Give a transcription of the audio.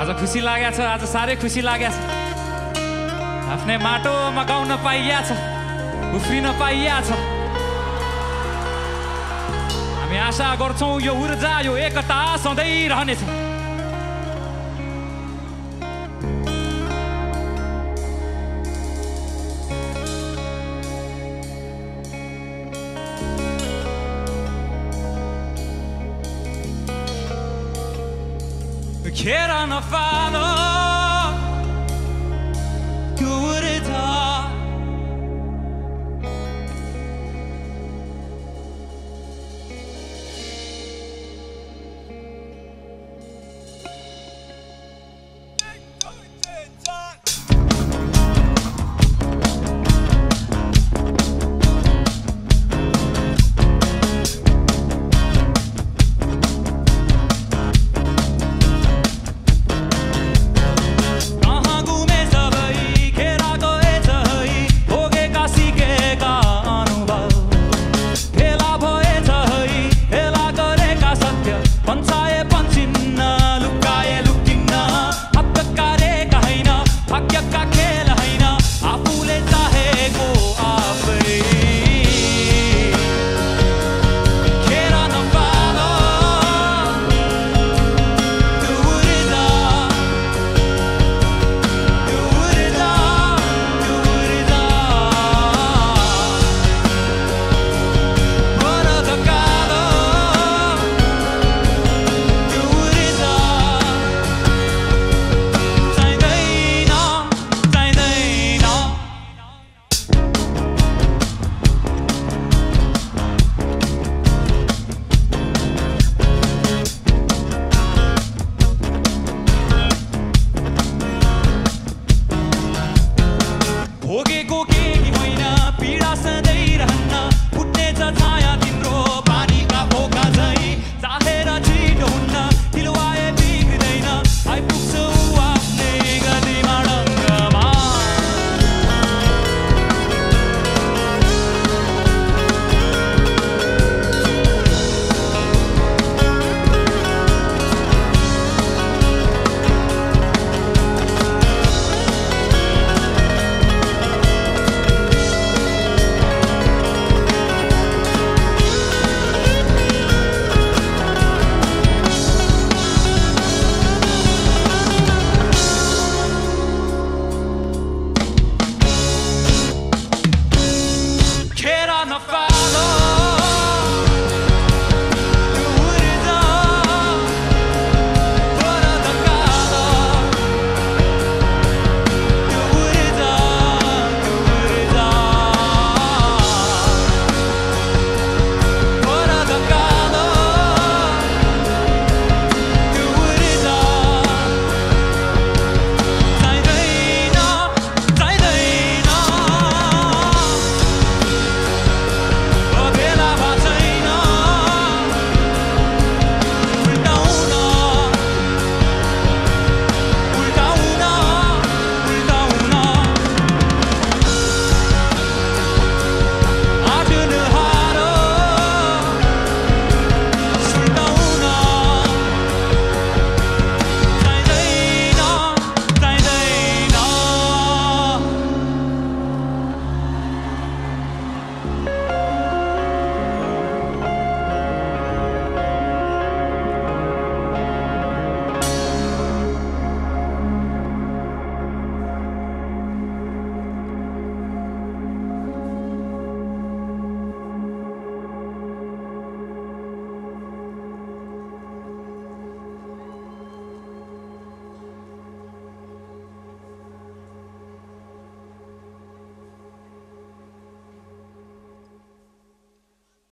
आज खुसी लागेको छ आज साह्रै खुसी लागेको छ। आफ्नै माटोमा गाउन पाइया छ उफ्रिन पाइया छ। हामी आशा गर्छौँ यो ऊर्जा यो एकता सधैँ रहनेछ। kid on the fire.